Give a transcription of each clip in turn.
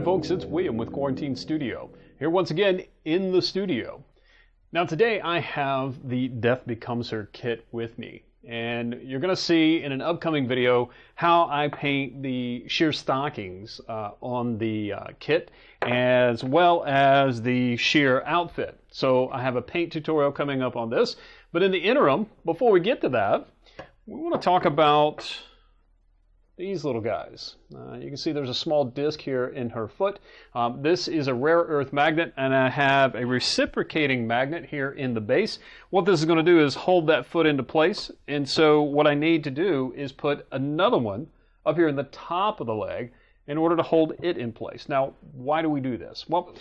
Hi, folks, it's William with Quarantine Studio. Here once again in the studio. Now, today I have the Death Becomes Her kit with me. And you're going to see in an upcoming video how I paint the sheer stockings uh, on the uh, kit as well as the sheer outfit. So I have a paint tutorial coming up on this. But in the interim, before we get to that, we want to talk about these little guys. Uh, you can see there's a small disc here in her foot. Um, this is a rare earth magnet, and I have a reciprocating magnet here in the base. What this is going to do is hold that foot into place, and so what I need to do is put another one up here in the top of the leg in order to hold it in place. Now, why do we do this? Well,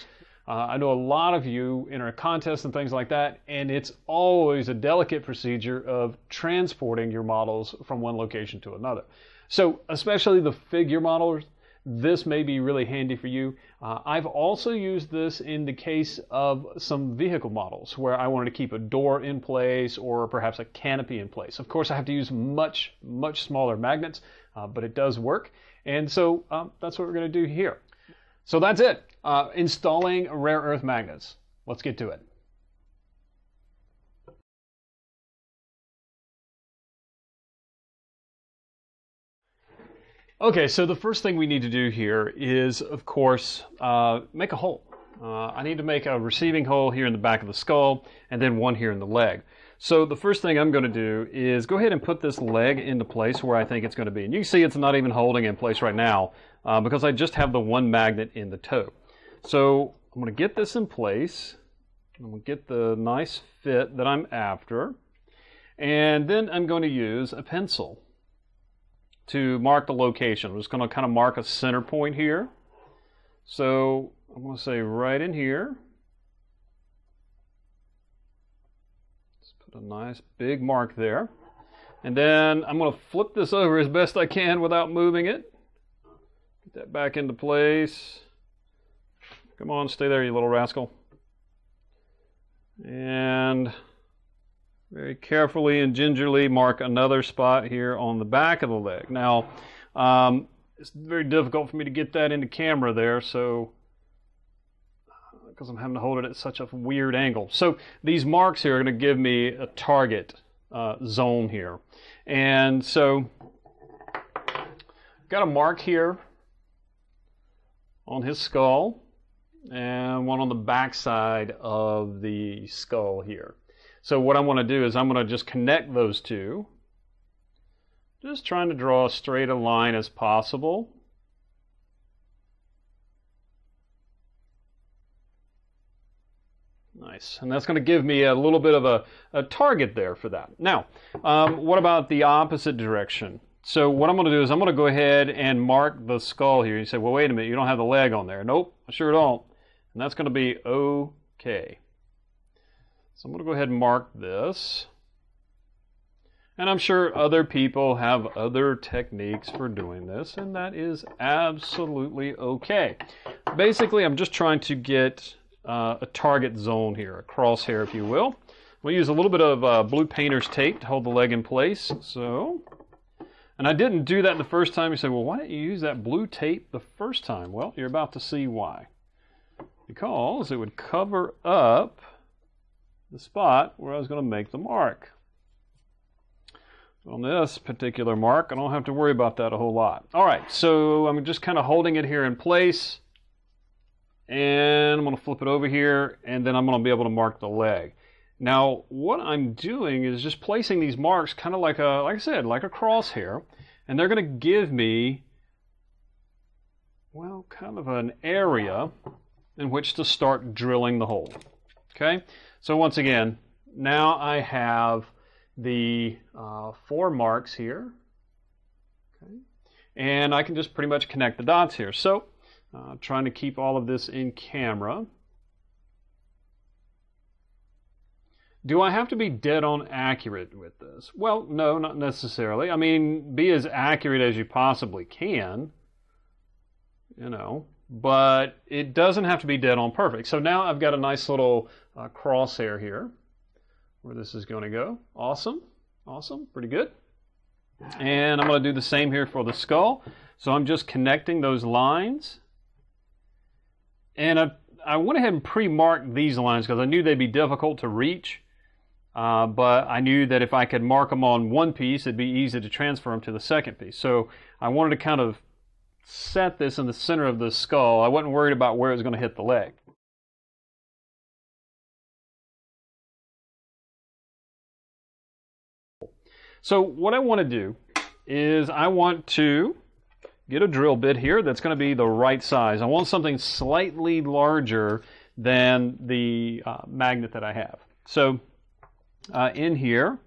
uh, I know a lot of you enter contests and things like that, and it's always a delicate procedure of transporting your models from one location to another. So, especially the figure modelers, this may be really handy for you. Uh, I've also used this in the case of some vehicle models where I wanted to keep a door in place or perhaps a canopy in place. Of course, I have to use much, much smaller magnets, uh, but it does work. And so um, that's what we're going to do here. So that's it. Uh, installing rare earth magnets. Let's get to it. Okay, so the first thing we need to do here is, of course, uh, make a hole. Uh, I need to make a receiving hole here in the back of the skull and then one here in the leg. So the first thing I'm going to do is go ahead and put this leg into place where I think it's going to be. And you can see it's not even holding in place right now uh, because I just have the one magnet in the toe. So I'm going to get this in place. I'm going to get the nice fit that I'm after. And then I'm going to use a pencil to mark the location. I'm just going to kind of mark a center point here. So I'm going to say right in here. Let's put a nice big mark there. And then I'm going to flip this over as best I can without moving it. Get that back into place. Come on, stay there, you little rascal. And very carefully and gingerly mark another spot here on the back of the leg. Now, um, it's very difficult for me to get that into camera there, so because I'm having to hold it at such a weird angle. So these marks here are going to give me a target uh, zone here. And so got a mark here on his skull and one on the back side of the skull here. So what I want to do is I'm going to just connect those two. Just trying to draw as straight a line as possible. Nice. And that's going to give me a little bit of a, a target there for that. Now, um, what about the opposite direction? So what I'm going to do is I'm going to go ahead and mark the skull here. You say, well, wait a minute, you don't have the leg on there. Nope, I sure don't. And that's going to be okay. So I'm going to go ahead and mark this. And I'm sure other people have other techniques for doing this, and that is absolutely okay. Basically, I'm just trying to get uh, a target zone here, a crosshair, if you will. We'll use a little bit of uh, blue painter's tape to hold the leg in place. So, and I didn't do that the first time. You say, well, why didn't you use that blue tape the first time? Well, you're about to see why. Because it would cover up the spot where I was going to make the mark. On this particular mark, I don't have to worry about that a whole lot. All right, so I'm just kind of holding it here in place. And I'm going to flip it over here, and then I'm going to be able to mark the leg. Now, what I'm doing is just placing these marks kind of like a, like I said, like a crosshair. And they're going to give me, well, kind of an area in which to start drilling the hole. Okay? So once again, now I have the uh, four marks here. Okay. And I can just pretty much connect the dots here. So uh, trying to keep all of this in camera. Do I have to be dead on accurate with this? Well, no, not necessarily. I mean, be as accurate as you possibly can. You know, but it doesn't have to be dead on perfect. So now I've got a nice little uh, crosshair here where this is going to go. Awesome, awesome, pretty good. And I'm going to do the same here for the skull. So I'm just connecting those lines And I, I went ahead and pre-marked these lines because I knew they'd be difficult to reach. Uh, but I knew that if I could mark them on one piece, it'd be easy to transfer them to the second piece. So I wanted to kind of set this in the center of the skull. I wasn't worried about where it was going to hit the leg. So what I want to do is I want to get a drill bit here that's going to be the right size. I want something slightly larger than the uh, magnet that I have. So uh, in here,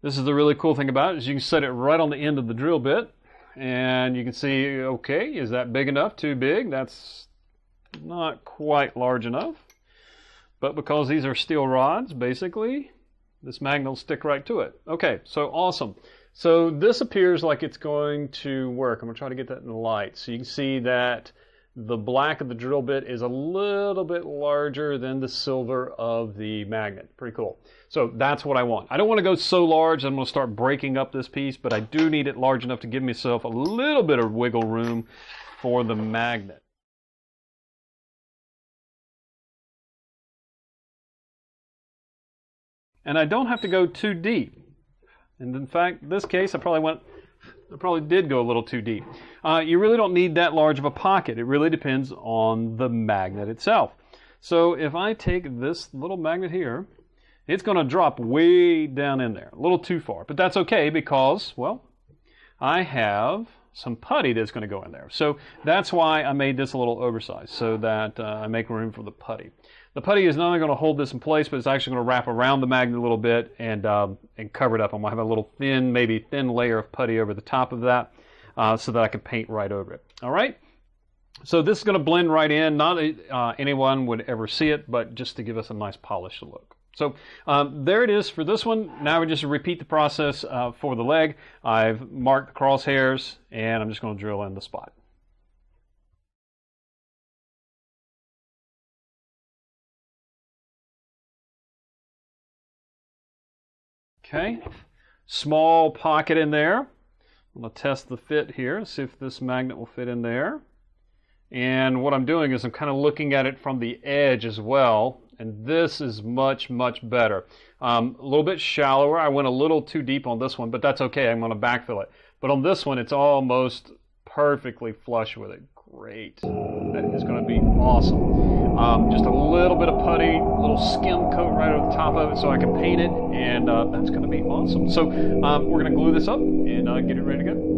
this is the really cool thing about it is you can set it right on the end of the drill bit and you can see, okay, is that big enough? Too big? That's not quite large enough. But because these are steel rods, basically, this magnet will stick right to it. Okay, so awesome. So this appears like it's going to work. I'm going to try to get that in the light. So you can see that the black of the drill bit is a little bit larger than the silver of the magnet. Pretty cool. So that's what I want. I don't want to go so large I'm going to start breaking up this piece, but I do need it large enough to give myself a little bit of wiggle room for the magnet. And I don't have to go too deep. And in fact, this case, I probably went, I probably did go a little too deep. Uh, you really don't need that large of a pocket. It really depends on the magnet itself. So if I take this little magnet here, it's going to drop way down in there, a little too far. But that's okay because, well, I have some putty that's going to go in there. So that's why I made this a little oversized, so that uh, I make room for the putty. The putty is not only going to hold this in place, but it's actually going to wrap around the magnet a little bit and um, and cover it up. I'm going to have a little thin, maybe thin layer of putty over the top of that, uh, so that I can paint right over it. All right. So this is going to blend right in. Not uh, anyone would ever see it, but just to give us a nice polished look. So um, there it is for this one. Now we just repeat the process uh, for the leg. I've marked the crosshairs and I'm just going to drill in the spot. Okay, small pocket in there. I'm going to test the fit here, see if this magnet will fit in there. And what I'm doing is I'm kind of looking at it from the edge as well. And this is much, much better. Um, a little bit shallower. I went a little too deep on this one, but that's okay. I'm going to backfill it. But on this one, it's almost perfectly flush with it. Great. That is going to be awesome. Um, just a little bit of putty, a little skim coat right over the top of it so I can paint it, and uh, that's going to be awesome. So um, we're going to glue this up and uh, get it ready to go.